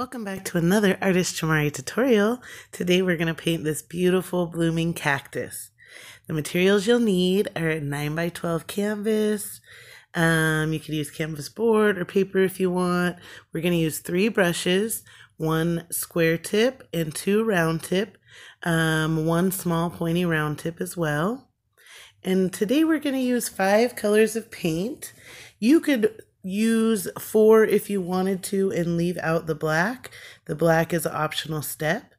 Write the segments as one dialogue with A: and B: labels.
A: Welcome back to another Artist Jamari tutorial. Today we're going to paint this beautiful blooming cactus. The materials you'll need are a 9 by 12 canvas. Um, you could use canvas board or paper if you want. We're going to use three brushes, one square tip and two round tip, um, one small pointy round tip as well. And today we're going to use five colors of paint. You could use four if you wanted to and leave out the black. The black is an optional step,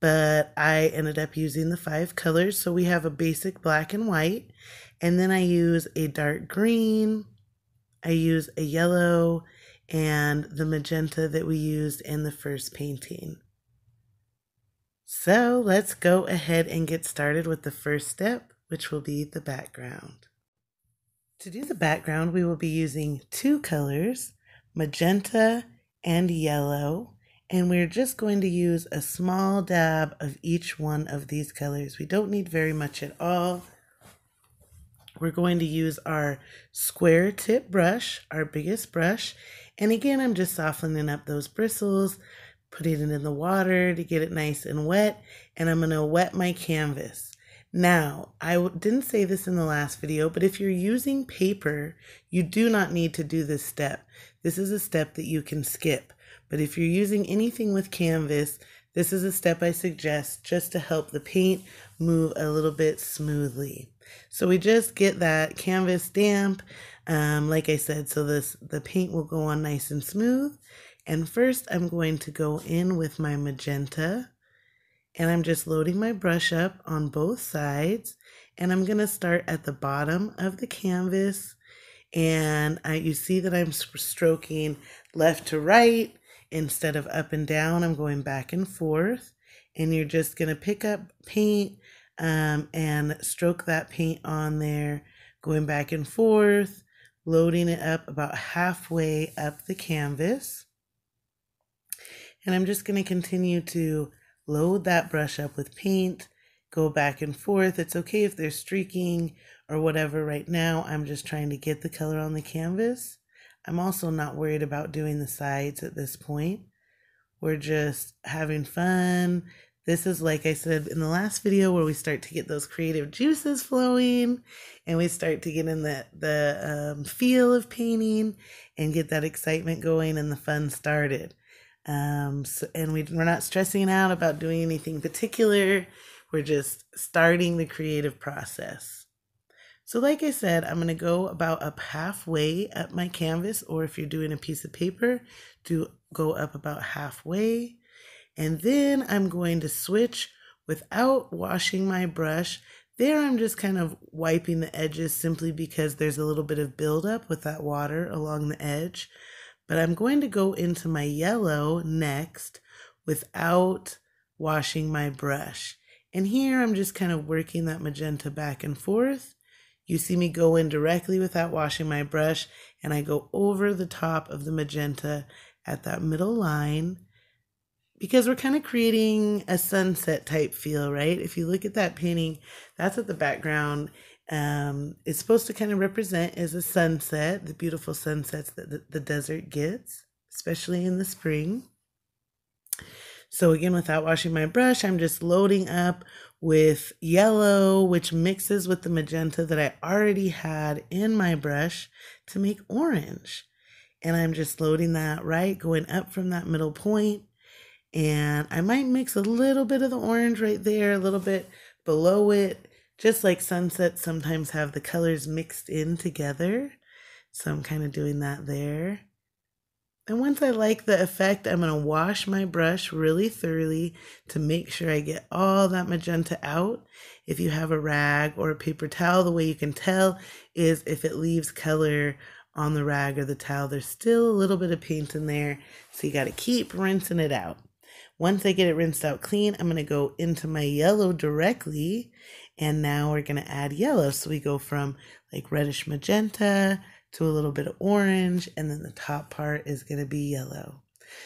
A: but I ended up using the five colors. So we have a basic black and white, and then I use a dark green, I use a yellow, and the magenta that we used in the first painting. So let's go ahead and get started with the first step, which will be the background. To do the background, we will be using two colors, magenta and yellow, and we're just going to use a small dab of each one of these colors. We don't need very much at all. We're going to use our square tip brush, our biggest brush, and again, I'm just softening up those bristles, putting it in the water to get it nice and wet, and I'm going to wet my canvas. Now, I didn't say this in the last video, but if you're using paper, you do not need to do this step. This is a step that you can skip. But if you're using anything with canvas, this is a step I suggest just to help the paint move a little bit smoothly. So we just get that canvas damp, um, like I said, so this the paint will go on nice and smooth. And first I'm going to go in with my magenta and I'm just loading my brush up on both sides and I'm going to start at the bottom of the canvas and I, you see that I'm stroking left to right instead of up and down. I'm going back and forth and you're just going to pick up paint um, and stroke that paint on there going back and forth loading it up about halfway up the canvas. And I'm just going to continue to load that brush up with paint, go back and forth. It's okay if there's streaking or whatever. Right now, I'm just trying to get the color on the canvas. I'm also not worried about doing the sides at this point. We're just having fun. This is like I said in the last video where we start to get those creative juices flowing and we start to get in the, the um, feel of painting and get that excitement going and the fun started. Um, so, and we, we're not stressing out about doing anything particular. We're just starting the creative process. So like I said, I'm going to go about up halfway up my canvas, or if you're doing a piece of paper, do go up about halfway. And then I'm going to switch without washing my brush. There I'm just kind of wiping the edges simply because there's a little bit of buildup with that water along the edge. But I'm going to go into my yellow next without washing my brush. And here I'm just kind of working that magenta back and forth. You see me go in directly without washing my brush and I go over the top of the magenta at that middle line because we're kind of creating a sunset type feel, right? If you look at that painting, that's what the background um, it's supposed to kind of represent as a sunset, the beautiful sunsets that the, the desert gets, especially in the spring. So again, without washing my brush, I'm just loading up with yellow, which mixes with the magenta that I already had in my brush to make orange. And I'm just loading that right, going up from that middle point. And I might mix a little bit of the orange right there, a little bit below it, just like sunsets sometimes have the colors mixed in together. So I'm kind of doing that there. And once I like the effect, I'm going to wash my brush really thoroughly to make sure I get all that magenta out. If you have a rag or a paper towel, the way you can tell is if it leaves color on the rag or the towel, there's still a little bit of paint in there. So you got to keep rinsing it out. Once I get it rinsed out clean, I'm going to go into my yellow directly and now we're going to add yellow. So we go from like reddish magenta to a little bit of orange. And then the top part is going to be yellow.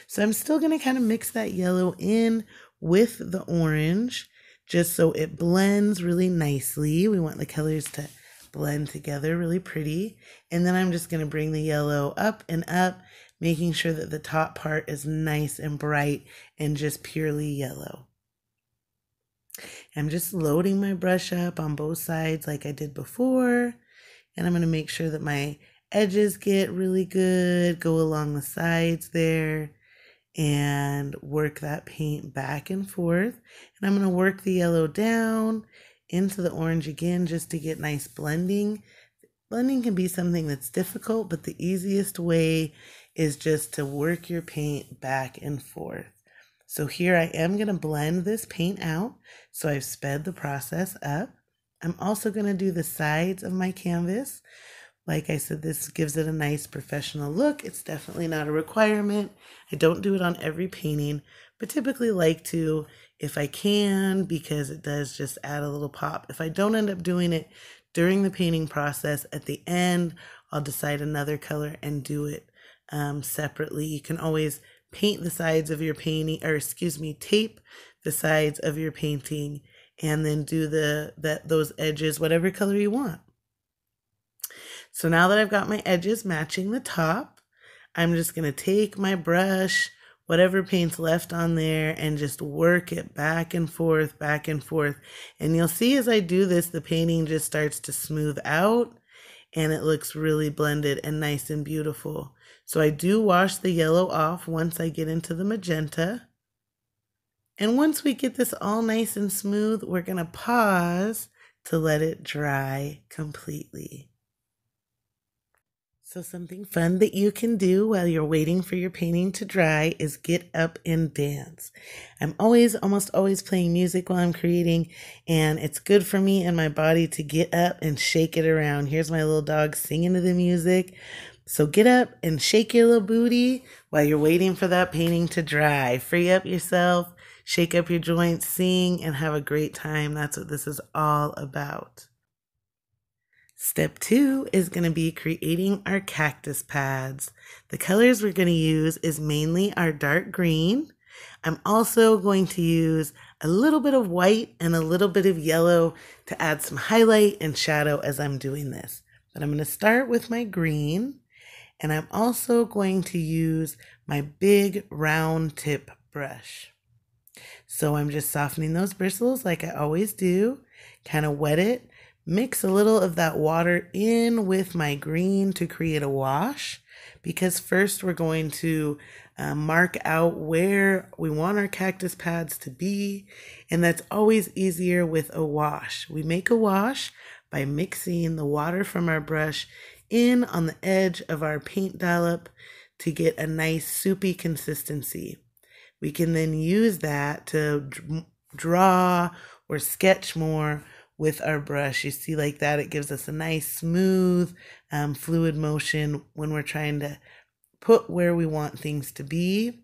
A: So I'm still going to kind of mix that yellow in with the orange just so it blends really nicely. We want the colors to blend together really pretty. And then I'm just going to bring the yellow up and up, making sure that the top part is nice and bright and just purely yellow. I'm just loading my brush up on both sides like I did before. And I'm going to make sure that my edges get really good, go along the sides there, and work that paint back and forth. And I'm going to work the yellow down into the orange again just to get nice blending. Blending can be something that's difficult, but the easiest way is just to work your paint back and forth. So here I am going to blend this paint out. So I've sped the process up. I'm also going to do the sides of my canvas. Like I said, this gives it a nice professional look. It's definitely not a requirement. I don't do it on every painting, but typically like to if I can because it does just add a little pop. If I don't end up doing it during the painting process, at the end, I'll decide another color and do it um, separately. You can always paint the sides of your painting, or excuse me, tape the sides of your painting and then do the that those edges whatever color you want. So now that I've got my edges matching the top, I'm just going to take my brush, whatever paint's left on there, and just work it back and forth, back and forth. And you'll see as I do this, the painting just starts to smooth out and it looks really blended and nice and beautiful. So I do wash the yellow off once I get into the magenta. And once we get this all nice and smooth, we're going to pause to let it dry completely. So, something fun that you can do while you're waiting for your painting to dry is get up and dance. I'm always, almost always playing music while I'm creating, and it's good for me and my body to get up and shake it around. Here's my little dog singing to the music. So, get up and shake your little booty while you're waiting for that painting to dry. Free up yourself, shake up your joints, sing, and have a great time. That's what this is all about. Step two is going to be creating our cactus pads. The colors we're going to use is mainly our dark green. I'm also going to use a little bit of white and a little bit of yellow to add some highlight and shadow as I'm doing this. But I'm going to start with my green and I'm also going to use my big round tip brush. So I'm just softening those bristles like I always do, kind of wet it mix a little of that water in with my green to create a wash because first we're going to uh, mark out where we want our cactus pads to be and that's always easier with a wash. We make a wash by mixing the water from our brush in on the edge of our paint dollop to get a nice soupy consistency. We can then use that to draw or sketch more with our brush. You see like that, it gives us a nice smooth um, fluid motion when we're trying to put where we want things to be.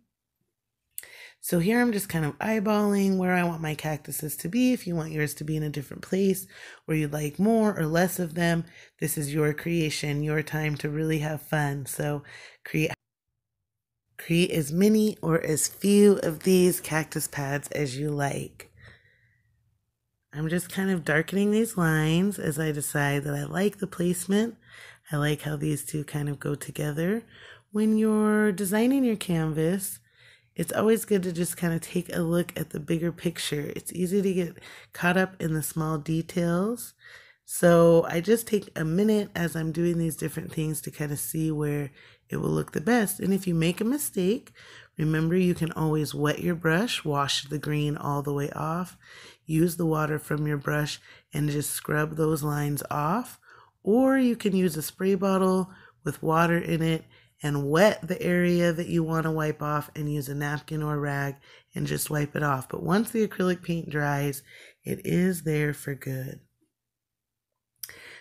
A: So here I'm just kind of eyeballing where I want my cactuses to be. If you want yours to be in a different place or you'd like more or less of them, this is your creation, your time to really have fun. So create create as many or as few of these cactus pads as you like. I'm just kind of darkening these lines as I decide that I like the placement. I like how these two kind of go together. When you're designing your canvas, it's always good to just kind of take a look at the bigger picture. It's easy to get caught up in the small details. So I just take a minute as I'm doing these different things to kind of see where it will look the best. And if you make a mistake, remember you can always wet your brush, wash the green all the way off use the water from your brush and just scrub those lines off. Or you can use a spray bottle with water in it and wet the area that you want to wipe off and use a napkin or rag and just wipe it off. But once the acrylic paint dries, it is there for good.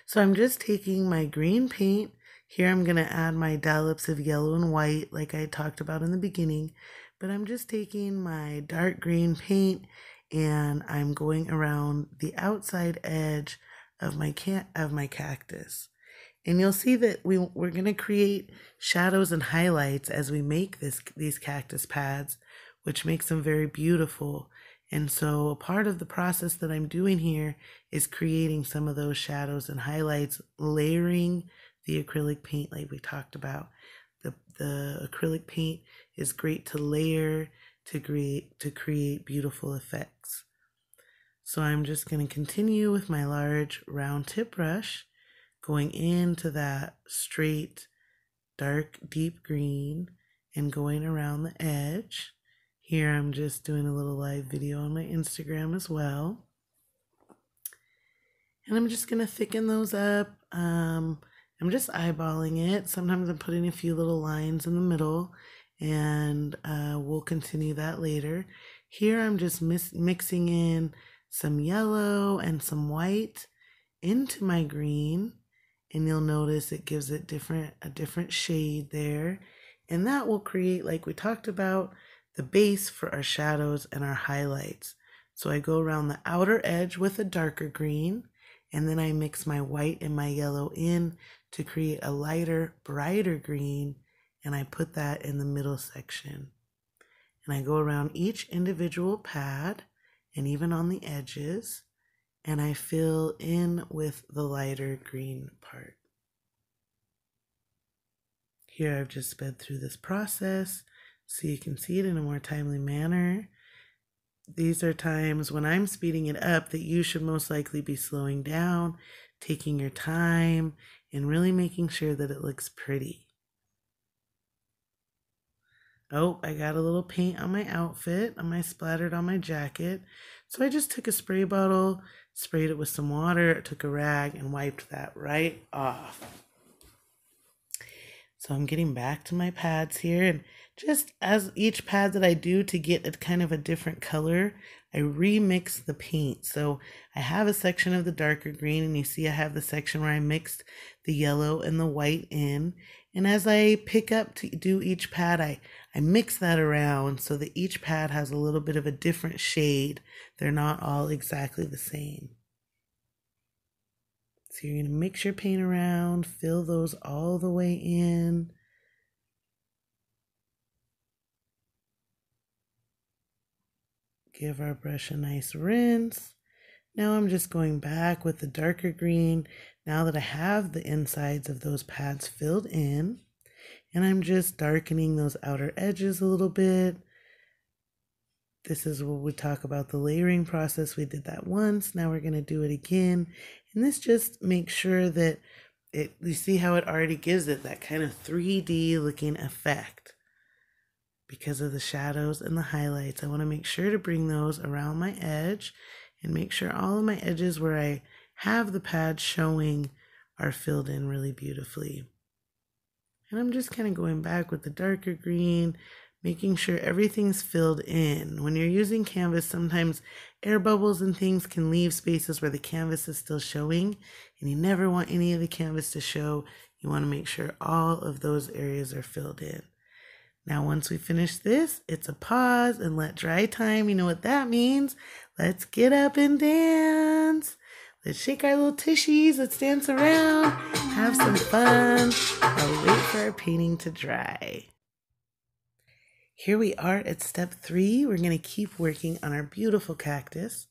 A: So I'm just taking my green paint. Here I'm going to add my dollops of yellow and white like I talked about in the beginning. But I'm just taking my dark green paint and I'm going around the outside edge of my cat of my cactus. And you'll see that we we're going to create shadows and highlights as we make this these cactus pads, which makes them very beautiful. And so a part of the process that I'm doing here is creating some of those shadows and highlights, layering the acrylic paint like we talked about. The, the acrylic paint is great to layer, to create, to create beautiful effects. So I'm just going to continue with my large round tip brush going into that straight dark deep green and going around the edge. Here I'm just doing a little live video on my Instagram as well. And I'm just going to thicken those up. Um, I'm just eyeballing it. Sometimes I'm putting a few little lines in the middle and uh, we'll continue that later. Here I'm just mixing in some yellow and some white into my green and you'll notice it gives it different a different shade there and that will create like we talked about the base for our shadows and our highlights so I go around the outer edge with a darker green and then I mix my white and my yellow in to create a lighter brighter green and I put that in the middle section and I go around each individual pad and even on the edges, and I fill in with the lighter green part. Here I've just sped through this process so you can see it in a more timely manner. These are times when I'm speeding it up that you should most likely be slowing down, taking your time, and really making sure that it looks pretty. Oh, I got a little paint on my outfit, on my splattered on my jacket. So I just took a spray bottle, sprayed it with some water, took a rag, and wiped that right off. So I'm getting back to my pads here, and just as each pad that I do to get a kind of a different color, I remix the paint. So I have a section of the darker green, and you see I have the section where I mixed the yellow and the white in. And as I pick up to do each pad, I, I mix that around so that each pad has a little bit of a different shade. They're not all exactly the same. So you're going to mix your paint around, fill those all the way in. Give our brush a nice rinse. Now I'm just going back with the darker green now that I have the insides of those pads filled in. And I'm just darkening those outer edges a little bit. This is where we talk about the layering process. We did that once. Now we're going to do it again. And this just makes sure that it, you see how it already gives it that kind of 3D looking effect because of the shadows and the highlights. I want to make sure to bring those around my edge and make sure all of my edges where I have the pads showing are filled in really beautifully. And I'm just kind of going back with the darker green, making sure everything's filled in. When you're using canvas, sometimes air bubbles and things can leave spaces where the canvas is still showing, and you never want any of the canvas to show. You want to make sure all of those areas are filled in. Now, once we finish this, it's a pause and let dry time. You know what that means. Let's get up and dance. Let's shake our little tushies. Let's dance around, have some fun we wait for our painting to dry. Here we are at step three. We're going to keep working on our beautiful cactus.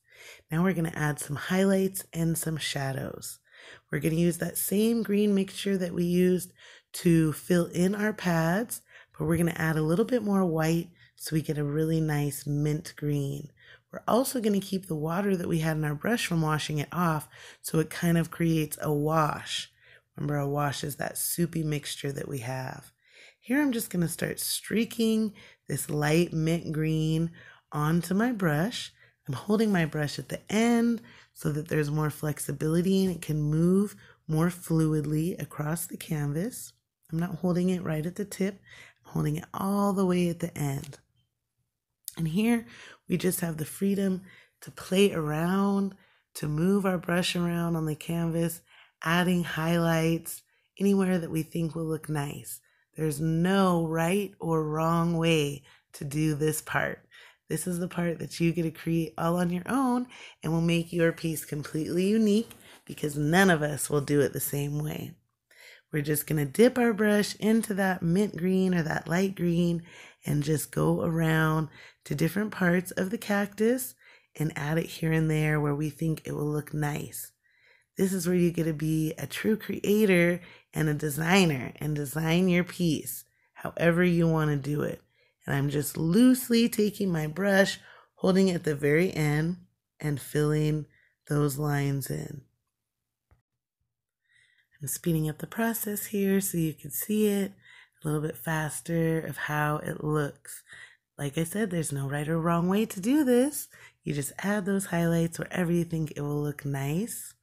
A: Now we're going to add some highlights and some shadows. We're going to use that same green mixture that we used to fill in our pads, but we're going to add a little bit more white so we get a really nice mint green. We're also going to keep the water that we had in our brush from washing it off so it kind of creates a wash. Remember, a wash is that soupy mixture that we have. Here I'm just going to start streaking this light mint green onto my brush. I'm holding my brush at the end so that there's more flexibility and it can move more fluidly across the canvas. I'm not holding it right at the tip, I'm holding it all the way at the end. And here we just have the freedom to play around, to move our brush around on the canvas, adding highlights anywhere that we think will look nice. There's no right or wrong way to do this part. This is the part that you get to create all on your own and will make your piece completely unique because none of us will do it the same way. We're just going to dip our brush into that mint green or that light green and just go around to different parts of the cactus and add it here and there where we think it will look nice. This is where you get to be a true creator and a designer and design your piece. however you want to do it. And I'm just loosely taking my brush, holding it at the very end, and filling those lines in. I'm speeding up the process here so you can see it a little bit faster of how it looks. Like I said, there's no right or wrong way to do this. You just add those highlights wherever you think it will look nice.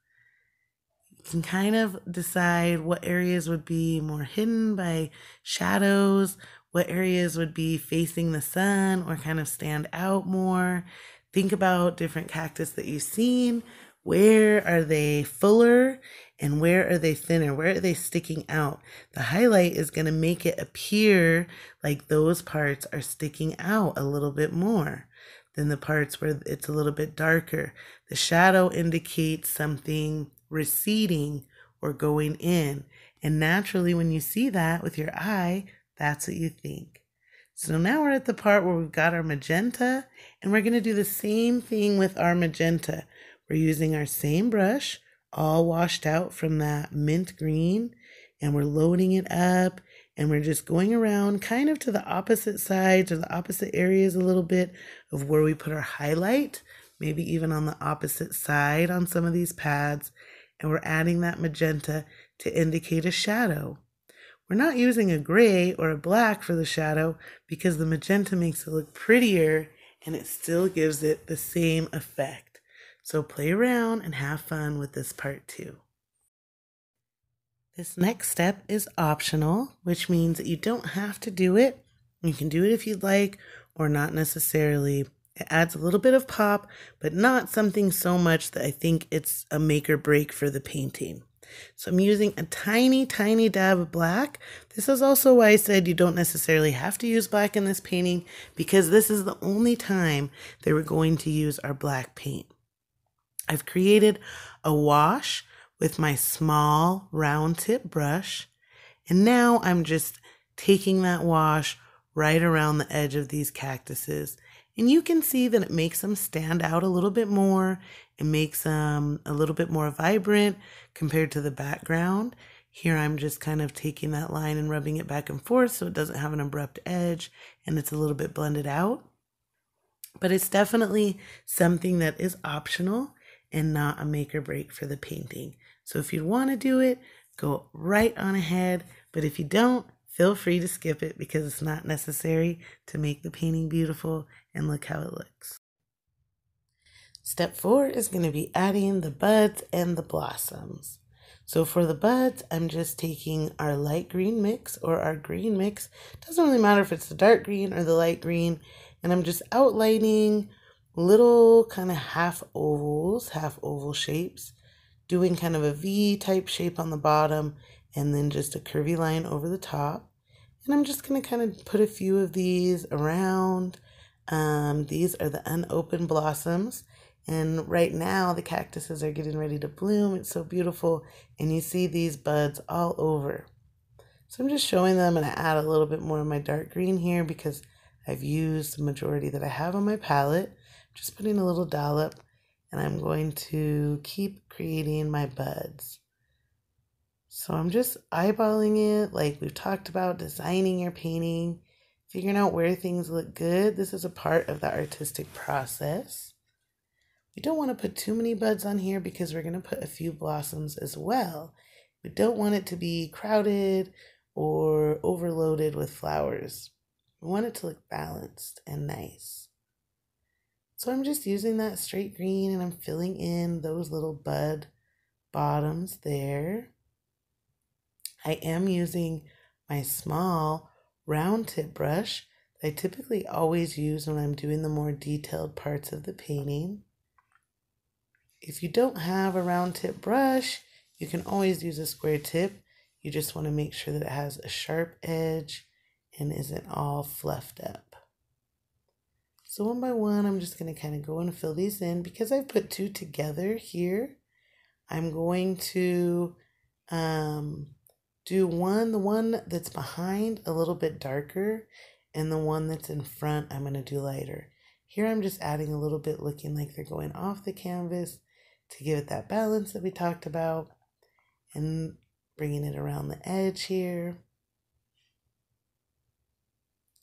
A: You can kind of decide what areas would be more hidden by shadows, what areas would be facing the sun or kind of stand out more. Think about different cactus that you've seen. Where are they fuller and where are they thinner? Where are they sticking out? The highlight is going to make it appear like those parts are sticking out a little bit more than the parts where it's a little bit darker. The shadow indicates something receding or going in. And naturally, when you see that with your eye, that's what you think. So now we're at the part where we've got our magenta, and we're going to do the same thing with our magenta. We're using our same brush, all washed out from that mint green, and we're loading it up, and we're just going around kind of to the opposite sides or the opposite areas a little bit of where we put our highlight, maybe even on the opposite side on some of these pads, and we're adding that magenta to indicate a shadow. We're not using a gray or a black for the shadow because the magenta makes it look prettier and it still gives it the same effect. So play around and have fun with this part too. This next step is optional, which means that you don't have to do it. You can do it if you'd like or not necessarily. It adds a little bit of pop, but not something so much that I think it's a make or break for the painting. So I'm using a tiny, tiny dab of black. This is also why I said you don't necessarily have to use black in this painting because this is the only time that we're going to use our black paint. I've created a wash with my small round tip brush. And now I'm just taking that wash right around the edge of these cactuses. And you can see that it makes them stand out a little bit more. It makes them a little bit more vibrant compared to the background. Here I'm just kind of taking that line and rubbing it back and forth so it doesn't have an abrupt edge and it's a little bit blended out. But it's definitely something that is optional and not a make or break for the painting. So if you want to do it, go right on ahead. But if you don't, feel free to skip it because it's not necessary to make the painting beautiful and look how it looks. Step four is going to be adding the buds and the blossoms. So for the buds, I'm just taking our light green mix or our green mix. Doesn't really matter if it's the dark green or the light green. And I'm just outlining little kind of half ovals, half oval shapes, doing kind of a V type shape on the bottom and then just a curvy line over the top. And I'm just going to kind of put a few of these around. Um, these are the unopened blossoms. And right now, the cactuses are getting ready to bloom. It's so beautiful. And you see these buds all over. So I'm just showing them and I add a little bit more of my dark green here because I've used the majority that I have on my palette. Just putting a little dollop and I'm going to keep creating my buds. So I'm just eyeballing it like we've talked about designing your painting, figuring out where things look good. This is a part of the artistic process. We don't want to put too many buds on here because we're going to put a few blossoms as well. We don't want it to be crowded or overloaded with flowers. We want it to look balanced and nice. So I'm just using that straight green and I'm filling in those little bud bottoms there. I am using my small round tip brush that I typically always use when I'm doing the more detailed parts of the painting. If you don't have a round tip brush, you can always use a square tip. You just want to make sure that it has a sharp edge and isn't all fluffed up. So one by one, I'm just going to kind of go and fill these in. Because I've put two together here, I'm going to um, do one, the one that's behind a little bit darker, and the one that's in front, I'm going to do lighter. Here I'm just adding a little bit looking like they're going off the canvas to give it that balance that we talked about and bringing it around the edge here.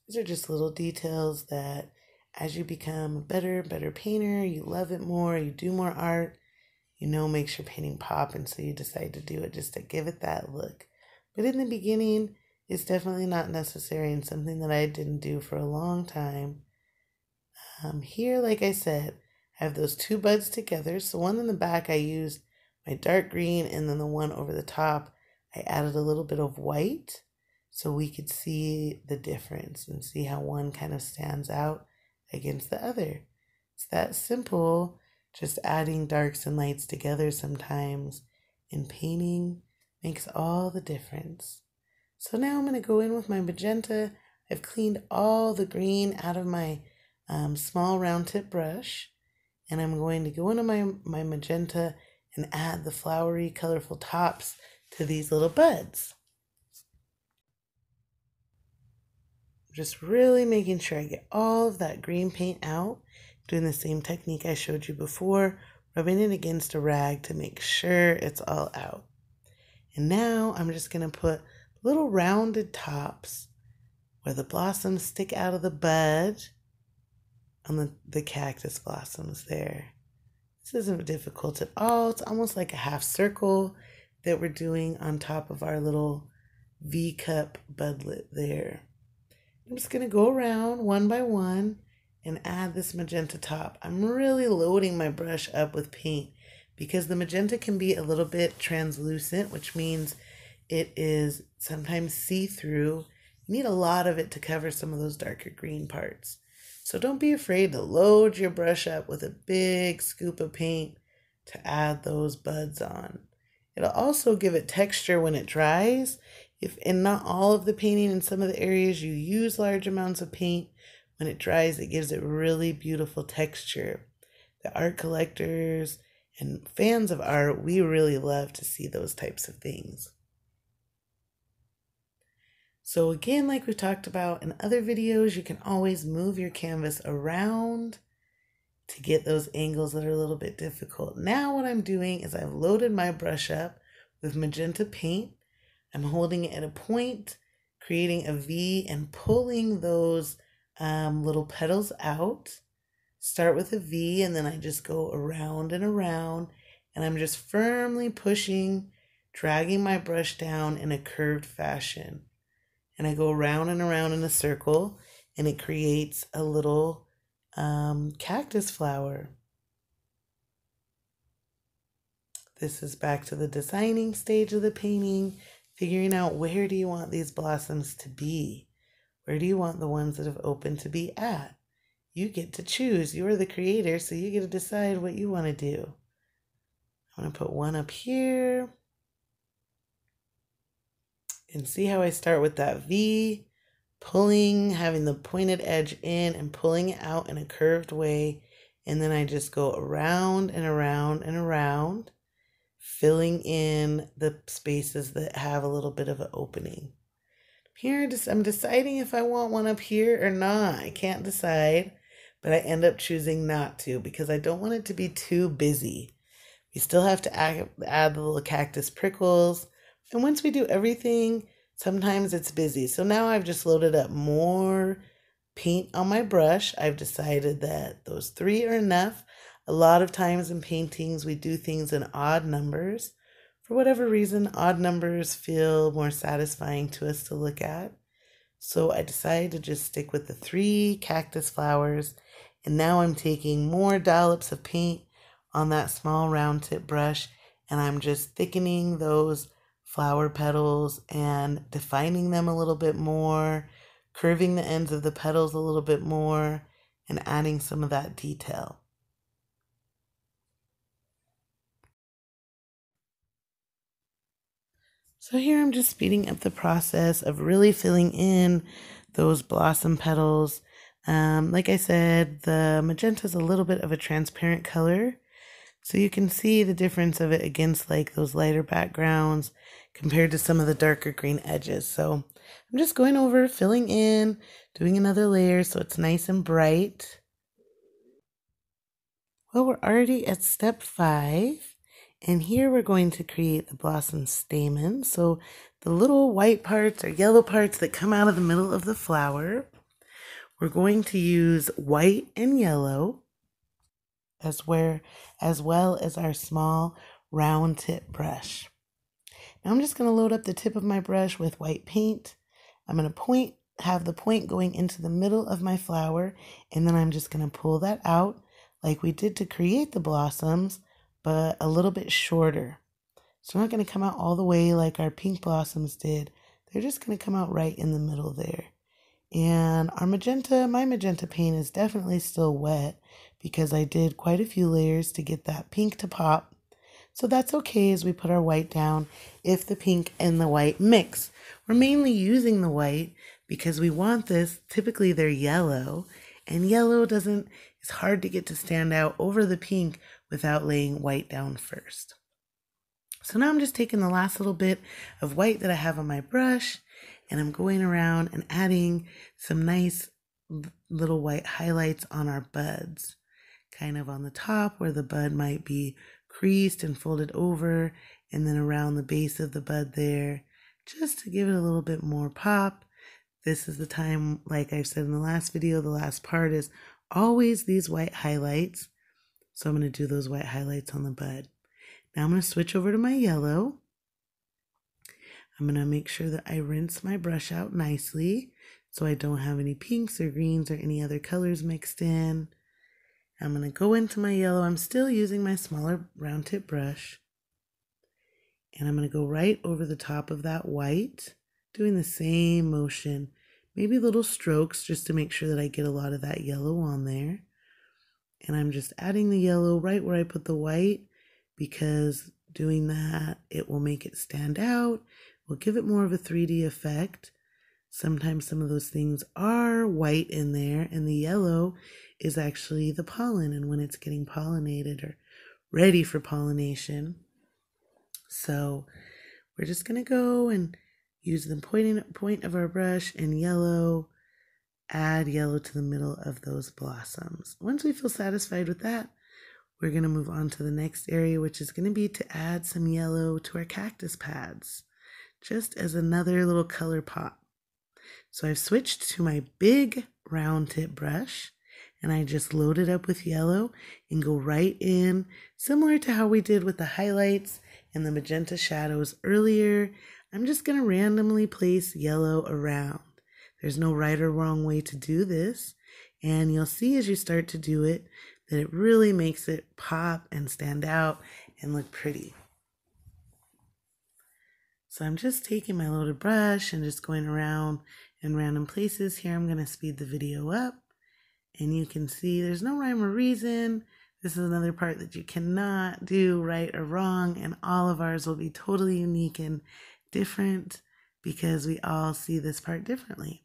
A: These are just little details that as you become a better, better painter, you love it more, you do more art, you know makes your painting pop, and so you decide to do it just to give it that look. But in the beginning, it's definitely not necessary and something that I didn't do for a long time. Um, here, like I said, I have those two buds together. So one in the back I used my dark green and then the one over the top I added a little bit of white so we could see the difference and see how one kind of stands out against the other. It's that simple, just adding darks and lights together sometimes in painting makes all the difference. So now I'm going to go in with my magenta. I've cleaned all the green out of my um, small round tip brush and I'm going to go into my, my magenta and add the flowery colorful tops to these little buds. Just really making sure I get all of that green paint out, doing the same technique I showed you before, rubbing it against a rag to make sure it's all out. And now I'm just going to put little rounded tops where the blossoms stick out of the bud on the, the cactus blossoms there. This isn't difficult at all. It's almost like a half circle that we're doing on top of our little V cup budlet there. I'm just going to go around one by one and add this magenta top. I'm really loading my brush up with paint because the magenta can be a little bit translucent, which means it is sometimes see-through. You need a lot of it to cover some of those darker green parts. So don't be afraid to load your brush up with a big scoop of paint to add those buds on. It'll also give it texture when it dries if in not all of the painting in some of the areas you use large amounts of paint, when it dries, it gives it really beautiful texture. The art collectors and fans of art, we really love to see those types of things. So again, like we talked about in other videos, you can always move your canvas around to get those angles that are a little bit difficult. Now what I'm doing is I've loaded my brush up with magenta paint I'm holding it at a point, creating a V and pulling those um, little petals out. Start with a V and then I just go around and around and I'm just firmly pushing, dragging my brush down in a curved fashion. And I go around and around in a circle and it creates a little um, cactus flower. This is back to the designing stage of the painting figuring out where do you want these blossoms to be? Where do you want the ones that have opened to be at? You get to choose. You're the creator, so you get to decide what you want to do. I'm going to put one up here. And see how I start with that V, pulling, having the pointed edge in and pulling it out in a curved way. And then I just go around and around and around filling in the spaces that have a little bit of an opening. Here, just I'm deciding if I want one up here or not. I can't decide, but I end up choosing not to because I don't want it to be too busy. We still have to add, add the little cactus prickles. And once we do everything, sometimes it's busy. So now I've just loaded up more paint on my brush. I've decided that those three are enough. A lot of times in paintings, we do things in odd numbers. For whatever reason, odd numbers feel more satisfying to us to look at. So I decided to just stick with the three cactus flowers. And now I'm taking more dollops of paint on that small round tip brush and I'm just thickening those flower petals and defining them a little bit more, curving the ends of the petals a little bit more, and adding some of that detail. So here I'm just speeding up the process of really filling in those blossom petals. Um, like I said, the magenta is a little bit of a transparent color. So you can see the difference of it against like those lighter backgrounds compared to some of the darker green edges. So I'm just going over, filling in, doing another layer so it's nice and bright. Well, we're already at step five. And here we're going to create the blossom stamen. So the little white parts or yellow parts that come out of the middle of the flower. we're going to use white and yellow as, where, as well as our small round tip brush. Now I'm just going to load up the tip of my brush with white paint. I'm going to point, have the point going into the middle of my flower, and then I'm just going to pull that out like we did to create the blossoms, but a little bit shorter. So not going to come out all the way like our pink blossoms did. They're just going to come out right in the middle there. And our magenta, my magenta paint is definitely still wet because I did quite a few layers to get that pink to pop. So that's okay as we put our white down if the pink and the white mix. We're mainly using the white because we want this, typically they're yellow, and yellow doesn't, it's hard to get to stand out over the pink without laying white down first. So now I'm just taking the last little bit of white that I have on my brush and I'm going around and adding some nice little white highlights on our buds. Kind of on the top where the bud might be creased and folded over and then around the base of the bud there just to give it a little bit more pop. This is the time, like I've said in the last video, the last part is always these white highlights. So I'm going to do those white highlights on the bud. Now I'm going to switch over to my yellow. I'm going to make sure that I rinse my brush out nicely so I don't have any pinks or greens or any other colors mixed in. I'm going to go into my yellow. I'm still using my smaller round tip brush. And I'm going to go right over the top of that white, doing the same motion. Maybe little strokes just to make sure that I get a lot of that yellow on there. And I'm just adding the yellow right where I put the white because doing that, it will make it stand out, will give it more of a 3D effect. Sometimes some of those things are white in there, and the yellow is actually the pollen, and when it's getting pollinated or ready for pollination. So we're just going to go and use the pointing point of our brush in yellow, add yellow to the middle of those blossoms. Once we feel satisfied with that, we're going to move on to the next area, which is going to be to add some yellow to our cactus pads, just as another little color pop. So I've switched to my big round tip brush and I just load it up with yellow and go right in, similar to how we did with the highlights and the magenta shadows earlier. I'm just going to randomly place yellow around. There's no right or wrong way to do this. And you'll see as you start to do it that it really makes it pop and stand out and look pretty. So I'm just taking my loaded brush and just going around in random places. Here I'm going to speed the video up and you can see there's no rhyme or reason. This is another part that you cannot do right or wrong and all of ours will be totally unique and different because we all see this part differently.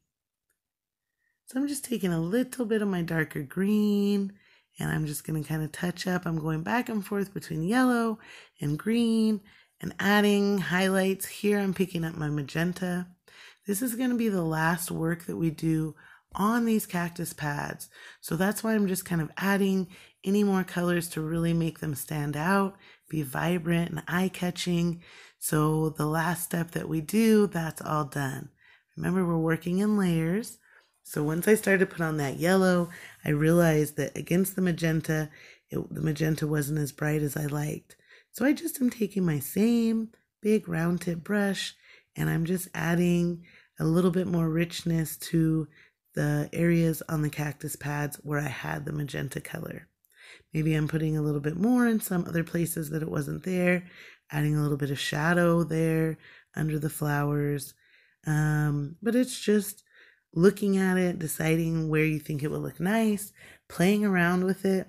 A: So I'm just taking a little bit of my darker green and I'm just going to kind of touch up. I'm going back and forth between yellow and green and adding highlights. Here I'm picking up my magenta. This is going to be the last work that we do on these cactus pads. So that's why I'm just kind of adding any more colors to really make them stand out, be vibrant and eye-catching. So the last step that we do, that's all done. Remember, we're working in layers. So once I started to put on that yellow, I realized that against the magenta, it, the magenta wasn't as bright as I liked. So I just am taking my same big round tip brush and I'm just adding a little bit more richness to the areas on the cactus pads where I had the magenta color. Maybe I'm putting a little bit more in some other places that it wasn't there, adding a little bit of shadow there under the flowers. Um, but it's just looking at it, deciding where you think it will look nice, playing around with it.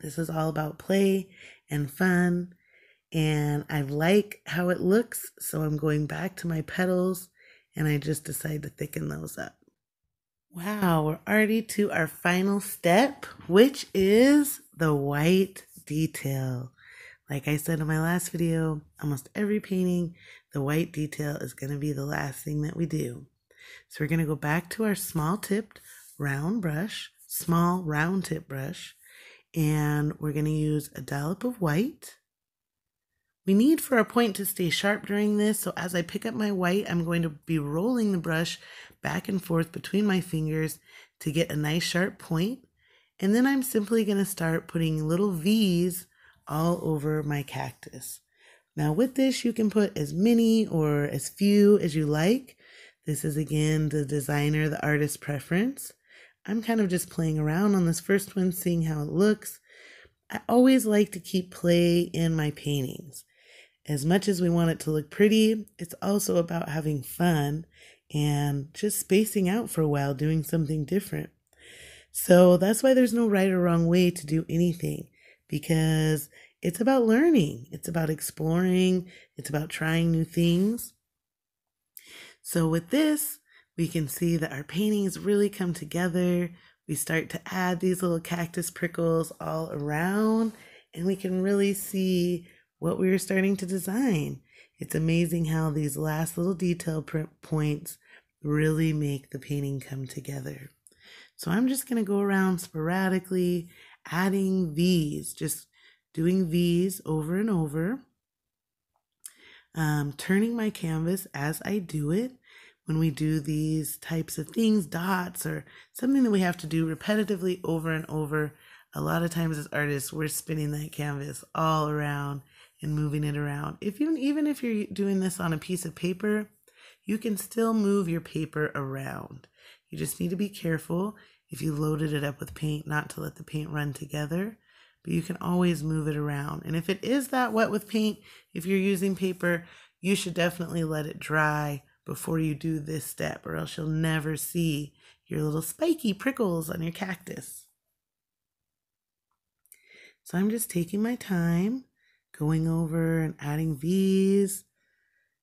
A: This is all about play and fun. And I like how it looks, so I'm going back to my petals and I just decide to thicken those up. Wow, we're already to our final step, which is the white detail. Like I said in my last video, almost every painting, the white detail is going to be the last thing that we do. So we're going to go back to our small tipped round brush, small round tip brush, and we're going to use a dollop of white. We need for our point to stay sharp during this, so as I pick up my white, I'm going to be rolling the brush back and forth between my fingers to get a nice sharp point. And then I'm simply going to start putting little V's all over my cactus. Now with this, you can put as many or as few as you like. This is again the designer, the artist preference. I'm kind of just playing around on this first one, seeing how it looks. I always like to keep play in my paintings. As much as we want it to look pretty, it's also about having fun and just spacing out for a while, doing something different. So that's why there's no right or wrong way to do anything because it's about learning, it's about exploring, it's about trying new things. So with this, we can see that our paintings really come together. We start to add these little cactus prickles all around, and we can really see what we were starting to design. It's amazing how these last little detail points really make the painting come together. So I'm just going to go around sporadically adding V's, just doing V's over and over, um, turning my canvas as I do it. When we do these types of things, dots or something that we have to do repetitively over and over, a lot of times as artists, we're spinning that canvas all around and moving it around. If you even if you're doing this on a piece of paper, you can still move your paper around. You just need to be careful if you loaded it up with paint not to let the paint run together, but you can always move it around. And if it is that wet with paint, if you're using paper, you should definitely let it dry before you do this step or else you'll never see your little spiky prickles on your cactus. So I'm just taking my time going over and adding V's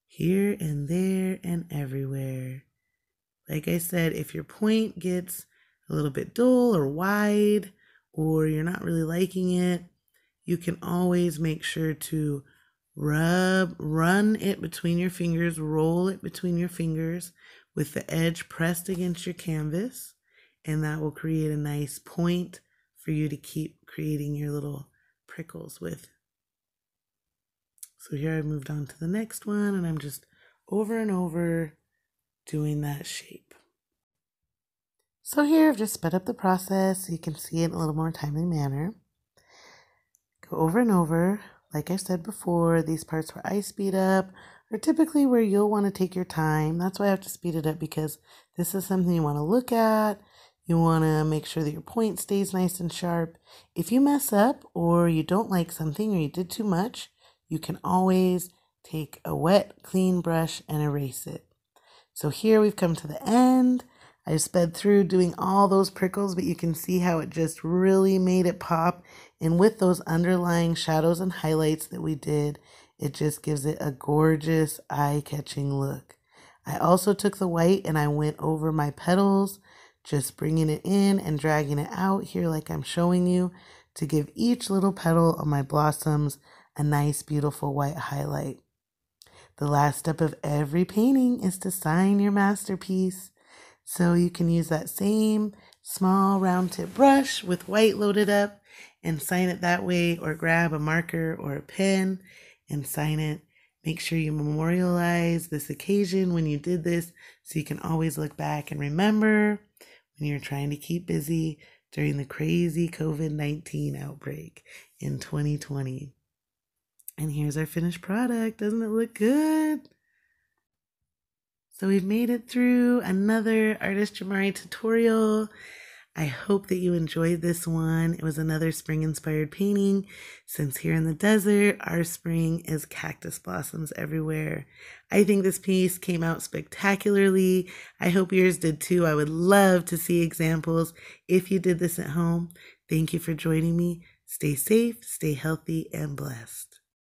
A: here and there and everywhere. Like I said, if your point gets a little bit dull or wide, or you're not really liking it, you can always make sure to rub, run it between your fingers, roll it between your fingers with the edge pressed against your canvas, and that will create a nice point for you to keep creating your little prickles with. So here I've moved on to the next one and I'm just over and over doing that shape. So here I've just sped up the process so you can see it in a little more timely manner. Go over and over. Like I said before, these parts where I speed up are typically where you'll want to take your time. That's why I have to speed it up because this is something you want to look at. You want to make sure that your point stays nice and sharp. If you mess up or you don't like something or you did too much, you can always take a wet, clean brush and erase it. So here we've come to the end. I sped through doing all those prickles, but you can see how it just really made it pop. And with those underlying shadows and highlights that we did, it just gives it a gorgeous eye-catching look. I also took the white and I went over my petals, just bringing it in and dragging it out here like I'm showing you to give each little petal of my blossoms a nice, beautiful white highlight. The last step of every painting is to sign your masterpiece. So you can use that same small round tip brush with white loaded up and sign it that way, or grab a marker or a pen and sign it. Make sure you memorialize this occasion when you did this so you can always look back and remember when you're trying to keep busy during the crazy COVID 19 outbreak in 2020. And here's our finished product. Doesn't it look good? So we've made it through another Artist Jamari tutorial. I hope that you enjoyed this one. It was another spring inspired painting. Since here in the desert, our spring is cactus blossoms everywhere. I think this piece came out spectacularly. I hope yours did too. I would love to see examples if you did this at home. Thank you for joining me. Stay safe, stay healthy, and blessed.